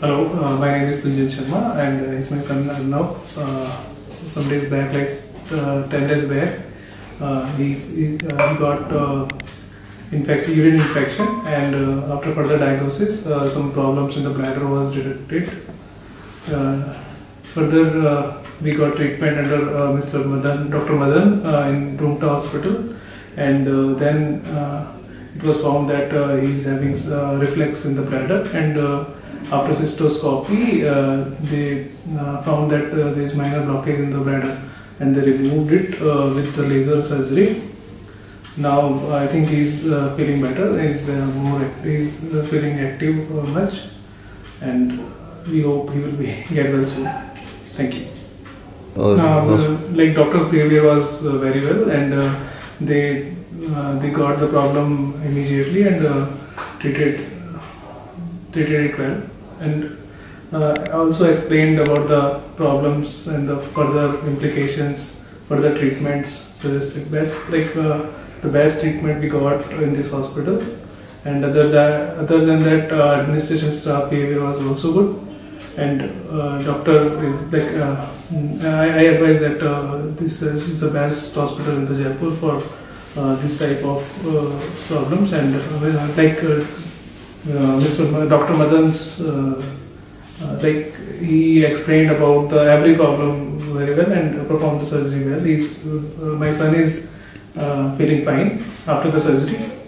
Hello, uh, my name is Gunjan Sharma and uh, he's my son Arnav. Uh, some days back, like uh, 10 days back, uh, he's, he's, uh, he got uh, infect, urine infection and uh, after further diagnosis, uh, some problems in the bladder was detected. Uh, further, uh, we got treatment under uh, Mr. Madan, Dr. Madan uh, in Rungta Hospital and uh, then uh, it was found that uh, he's having uh, reflux in the bladder and uh, after cystoscopy, uh, they uh, found that uh, there is minor blockage in the bladder and they removed it uh, with the laser surgery. Now I think he's uh, feeling better, he's, uh, more act- he's feeling active much and we hope he will be get well soon. Thank you. like doctor's behavior was very well and they they got the problem immediately and treated treated it well, and uh, also explained about the problems and the further implications, further treatments. Suggested best like uh, the best treatment we got in this hospital, and other than other than that, uh, administration staff behavior was also good. And uh, doctor is like uh, I, I advise that uh, this is the best hospital in the Jaipur for this type of problems. And like Mr. Dr. Madan's like he explained about the every problem very well and performed the surgery well. He's uh, my son is uh, feeling fine after the surgery